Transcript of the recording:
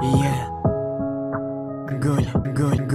Yeah. Good, good,